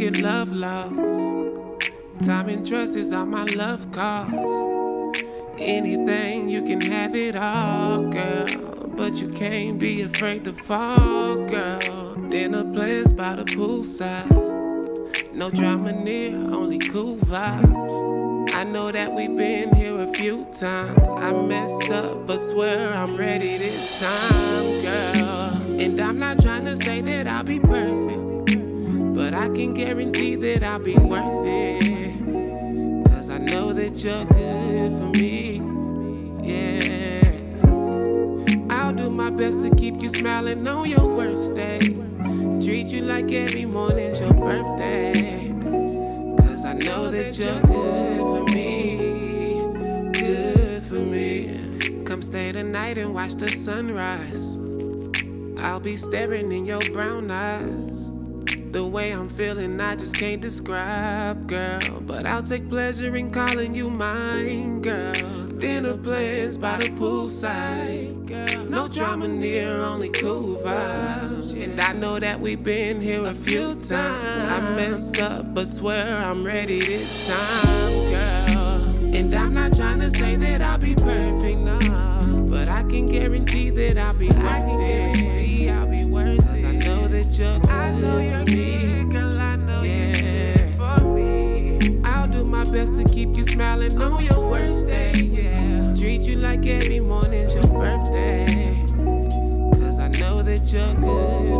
get love lost. Time and trust is all my love costs. Anything, you can have it all, girl. But you can't be afraid to fall, girl. Dinner plans by the poolside. No drama near, only cool vibes. I know that we've been here a few times. I messed up, but swear I'm ready this time, girl. And I'm not trying to say that I'll be can guarantee that I'll be worth it. Cause I know that you're good for me, yeah. I'll do my best to keep you smiling on your worst day. Treat you like every morning's your birthday. Cause I know that you're good for me. Good for me. Come stay the night and watch the sunrise. I'll be staring in your brown eyes. The way I'm feeling, I just can't describe, girl. But I'll take pleasure in calling you mine, girl. Dinner plans by the poolside, girl. No drama near, only cool vibes. And I know that we've been here a few times. I messed up, but swear I'm ready this time, girl. And I'm not trying to say that I'll be perfect, on your worst day, yeah. Treat you like every morning's your birthday. Cause I know that you're good